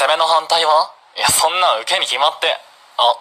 攻めの反対は？いやそんなん受けに決まって。あ